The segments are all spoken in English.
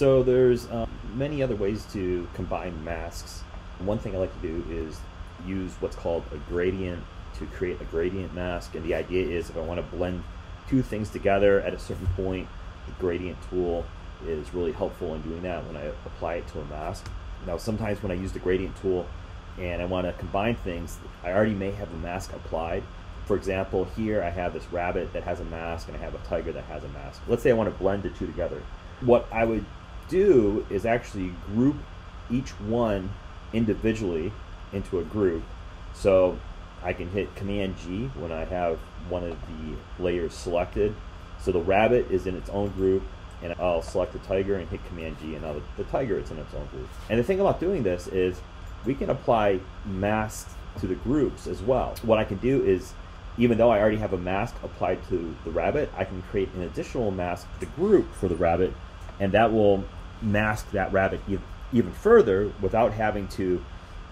So there's um, many other ways to combine masks. One thing I like to do is use what's called a gradient to create a gradient mask. And the idea is if I want to blend two things together at a certain point, the gradient tool is really helpful in doing that when I apply it to a mask. Now sometimes when I use the gradient tool and I want to combine things, I already may have a mask applied. For example, here I have this rabbit that has a mask and I have a tiger that has a mask. Let's say I want to blend the two together. What I would do is actually group each one individually into a group. So I can hit Command G when I have one of the layers selected. So the rabbit is in its own group, and I'll select the tiger and hit Command G, and now the, the tiger is in its own group. And the thing about doing this is we can apply masks to the groups as well. What I can do is, even though I already have a mask applied to the rabbit, I can create an additional mask, the group for the rabbit, and that will mask that rabbit even further without having to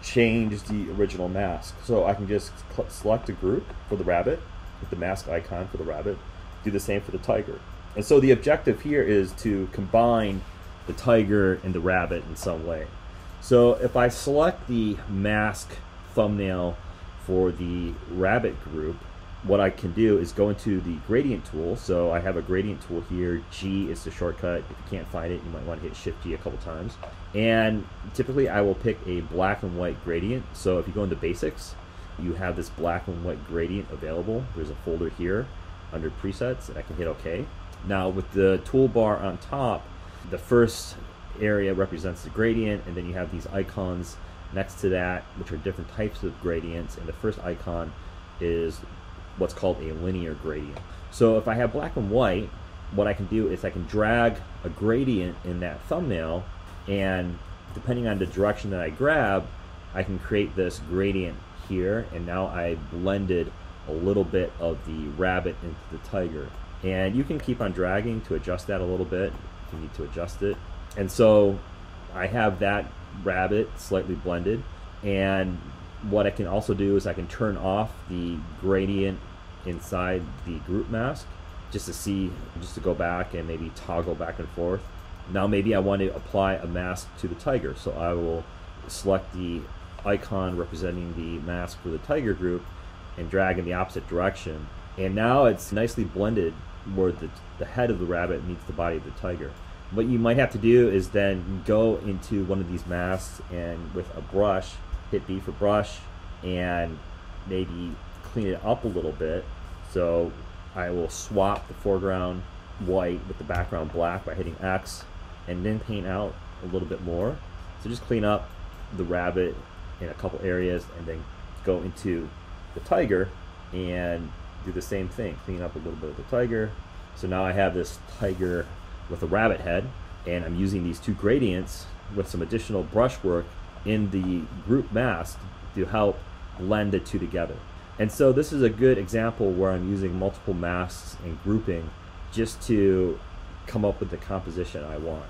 change the original mask. So I can just select a group for the rabbit with the mask icon for the rabbit, do the same for the tiger. And so the objective here is to combine the tiger and the rabbit in some way. So if I select the mask thumbnail for the rabbit group, what I can do is go into the gradient tool. So I have a gradient tool here. G is the shortcut. If you can't find it, you might want to hit Shift G a couple times. And typically I will pick a black and white gradient. So if you go into basics, you have this black and white gradient available. There's a folder here under presets and I can hit OK. Now with the toolbar on top, the first area represents the gradient and then you have these icons next to that which are different types of gradients and the first icon is what's called a linear gradient. So if I have black and white, what I can do is I can drag a gradient in that thumbnail and depending on the direction that I grab, I can create this gradient here and now I blended a little bit of the rabbit into the tiger. And you can keep on dragging to adjust that a little bit if you need to adjust it. And so I have that rabbit slightly blended and what I can also do is I can turn off the gradient inside the group mask just to see, just to go back and maybe toggle back and forth. Now maybe I want to apply a mask to the tiger, so I will select the icon representing the mask for the tiger group and drag in the opposite direction. And now it's nicely blended where the, the head of the rabbit meets the body of the tiger. What you might have to do is then go into one of these masks and with a brush, hit B for brush, and maybe clean it up a little bit. So I will swap the foreground white with the background black by hitting X and then paint out a little bit more. So just clean up the rabbit in a couple areas and then go into the tiger and do the same thing. Clean up a little bit of the tiger. So now I have this tiger with a rabbit head and I'm using these two gradients with some additional brushwork in the group mask to help blend the two together. And so this is a good example where I'm using multiple masks and grouping just to come up with the composition I want.